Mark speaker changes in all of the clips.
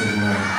Speaker 1: Yes, it.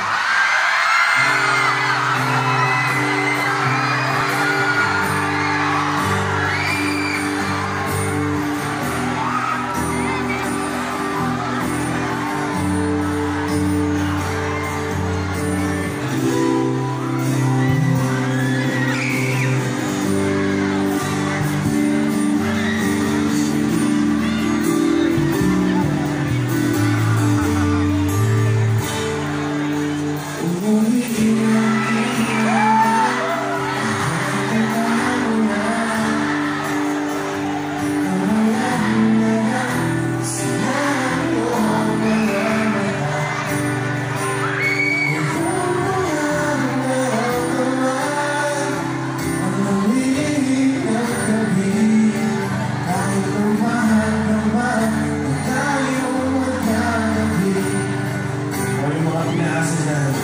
Speaker 1: fucking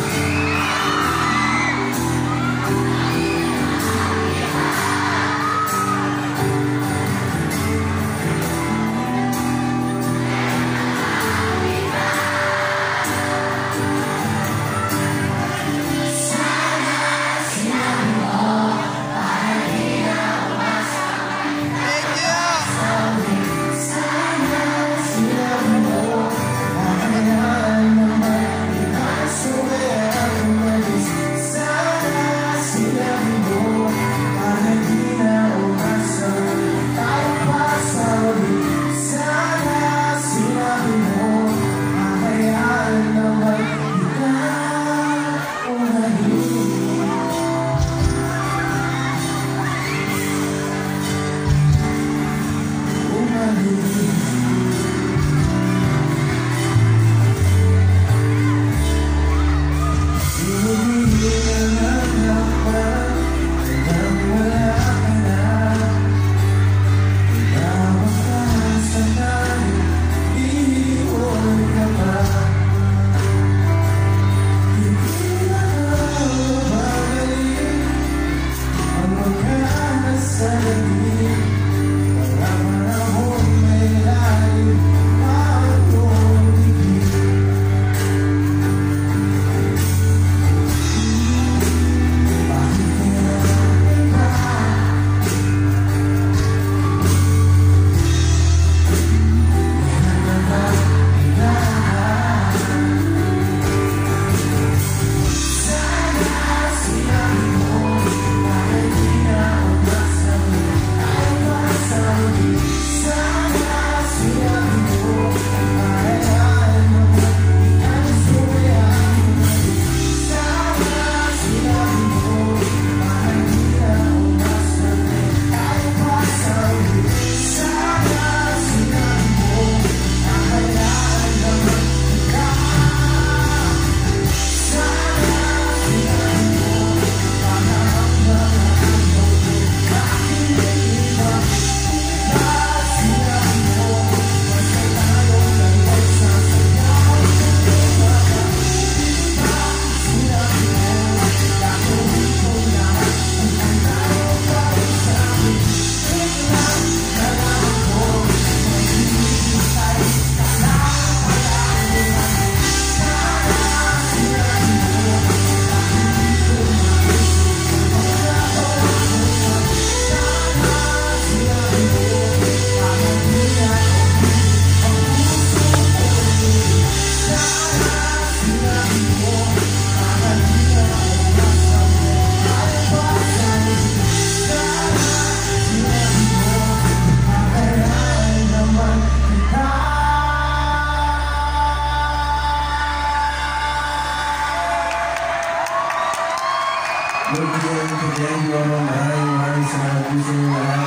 Speaker 1: Lord, bigyan ko mga maraming maraming salamat po sa inyo lahat.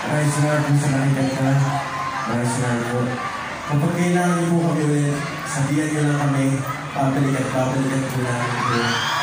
Speaker 1: Maraming salamat po sa nakikat ka. Maraming salamat po. Kapag kailangan niyo po kami ulit, sabihan niyo lang kami, papalikat, papalikat po namin po.